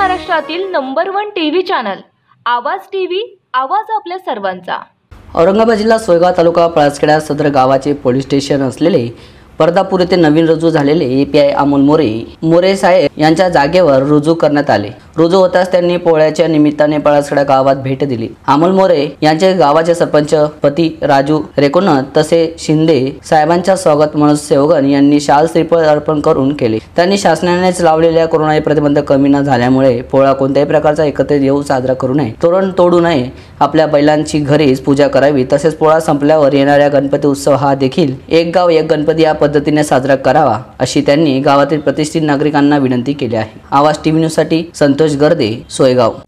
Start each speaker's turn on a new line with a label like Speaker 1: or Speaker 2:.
Speaker 1: महाराष्ट्रातील number one TV channel Awaaz TV Awaaz आपल्या सर्वांचा.
Speaker 2: औरंगाबाद जिल्हा सोयगाव तालुका पळसखेडा सदर गावाचे पोलीस स्टेशन असलेले पर्दापूर येथे नवीन रुजू झालेले A P I Amol More More साहेब यांच्या जागेवर रुजू करण्यात आले. रुजू होताच त्यांनी पोळ्याच्या निमित्ताने पळसखेडा गावात भेट दिली. अमोल मोरे यांचे गावाचे सरपंच पती राजू रेकोनत तसे शिंदे साहेबांच्या स्वागत मनोज सेवगन यांनी शाल श्रीफळ अर्पण करून केले. त्यांनी शासनानेच लावलेल्या कोरोना प्रतिबंध कमी न झाल्यामुळे पोळा कोणत्याही प्रकारचा एकत्रित येऊ साजरा करू नये तोरण तोडू नये आपल्या बैलांची घरीच पूजा करावी तसेच पोळा संपल्यावर येणाऱ्या गणपती उत्सव हा देखील एक गाव एक गणपती या पद्धतीने साजरा करावा अशी त्यांनी गावातील प्रतिष्ठित नागरिकांना विनंती केली आहे. आवाज टीव्ही न्यूजसाठी संतोष गर्दे सोयगाव.